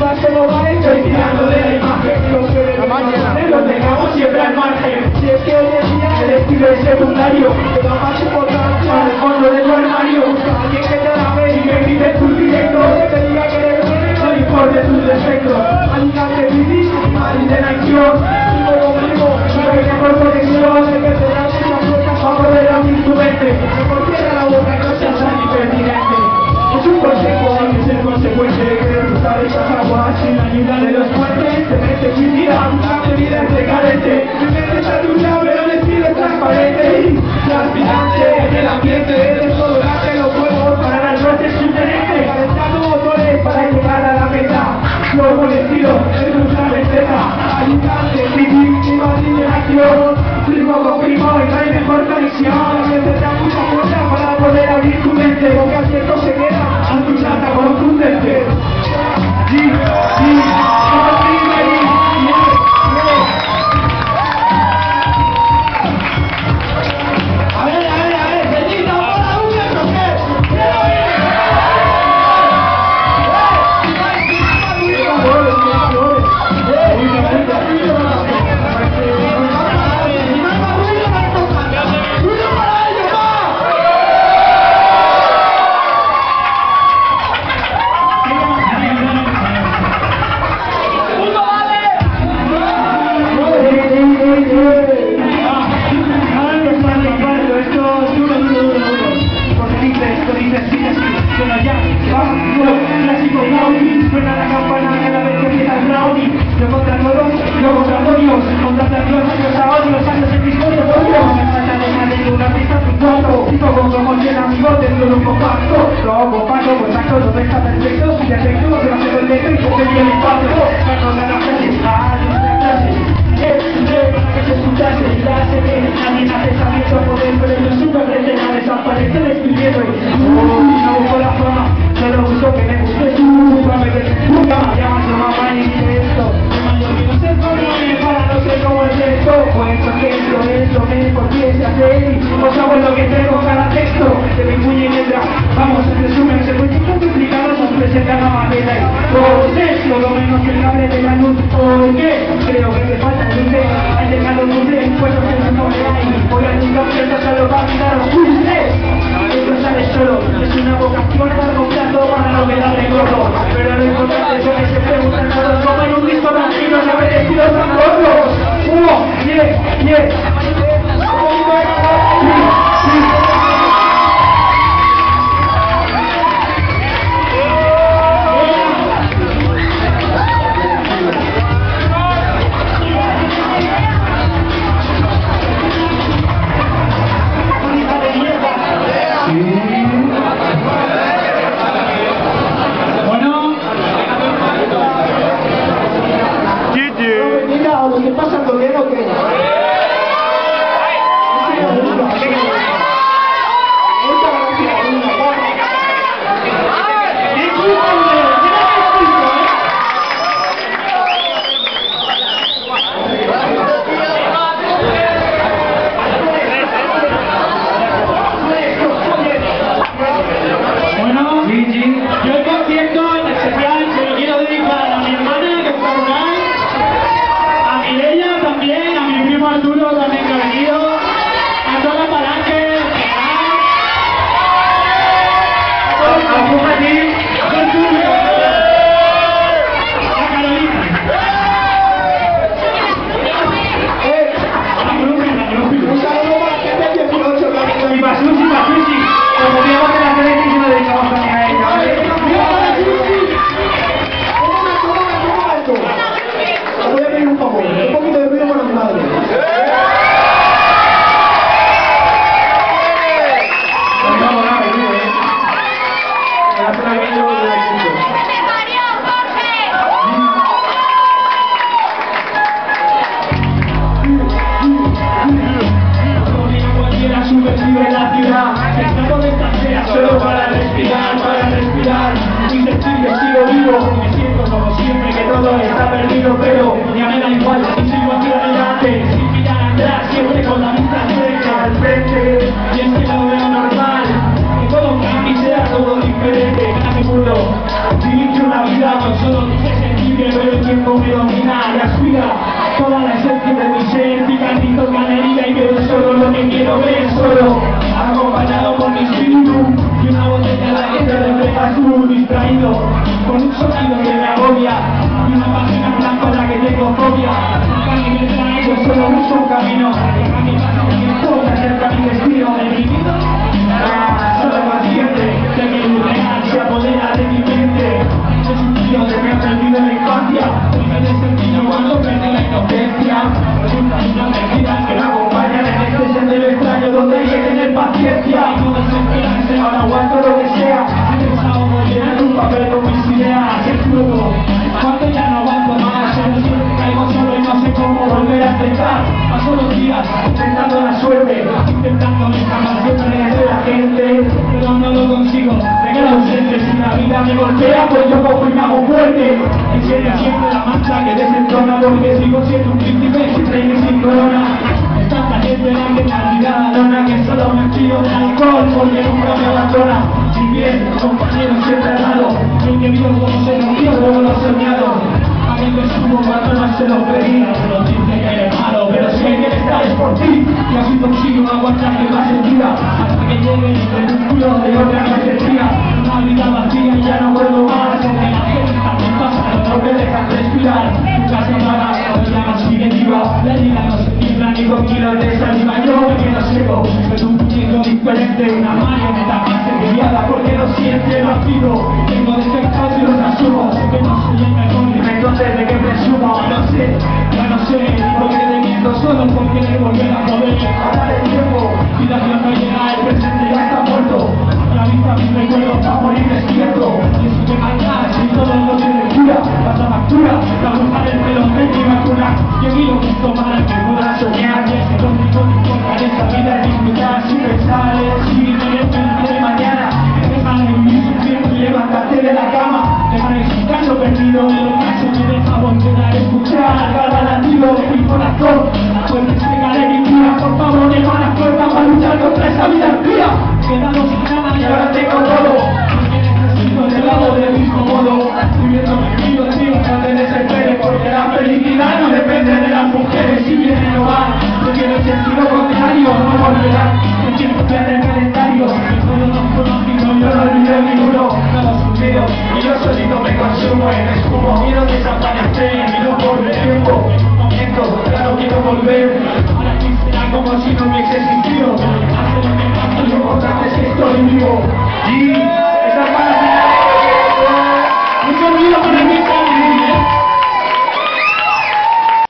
Bárselo va hecho y tirando de la imagen. Los que debemos los dejamos siempre al margen. Si es que hoy en día el estilo es secundario Te da más importancia al fondo de tu armario. Alguien que te la ve y que vive tu vestido en una receta Ayudante, mi víctima, niña en acción Primo con primo y no hay mejor conexión este La gente te mucha fuerza para poder abrir tu mente Porque abierto se queda. A tu chata contundente contacto no deja perfecto, sin defecto, demasiado lento y poco bien impacto. Cuando la se sale, la clase, es un que se escucha, se importa Pero lo importante son que se preguntan todos en un y tan gordos Uno, hay que tener paciencia. Ahora aguanto lo que sea. Llenar un papel con mis ideas. Exploto. Cuando ya no aguanto más, siempre caigo solo y no sé cómo volver a empezar. Paso los días intentando la suerte, intentando escapar siempre de la gente, pero no lo consigo. Me quedo ausente si la vida me golpea, pues yo cojo y me hago fuerte. Sigue siempre la mancha que desentona, porque sigo siendo un príncipe reino y sin corona. Es la que olvidado, dona que solo me fío de alcohol, porque nunca me abandona. Si bien, compañero siempre al lado, el que vio cómo se rompió, luego lo soñado. A mí me estuvo cuando no se lo pedía, pero dice que eres malo, pero si hay que es por ti. Y así consigo aguantar que más vida, hasta que llegue el culo de otra necesidad. Una miedo un muñeco diferente, una marioneta más envidiada Porque lo siente nacido Tengo defectos y los asumo. Que no soy el mejor y entonces de que presumo No sé, ya no sé Lo que de miedo solo porque le volver a poder Ahora el tiempo. Y la no llega El presente ya está muerto. La vista mis recuerdos va a morir despierto. Y eso que herido Eso no deja volver a escuchar. Cada latido de mi corazón Pues despegaré mi cura. Por favor, deja las cuerdas para luchar contra esa vida fría. Quedado sin nada y ahora tengo todo Porque necesito de lado del mismo modo. Viviendo mi vida, tío, no te desesperes Porque la felicidad no depende de las mujeres. Si vienen o van No tiene sentido contrario, no volverán El tiempo pierde quiero volver como si no hubiese existido lo lo importante es que estoy vivo.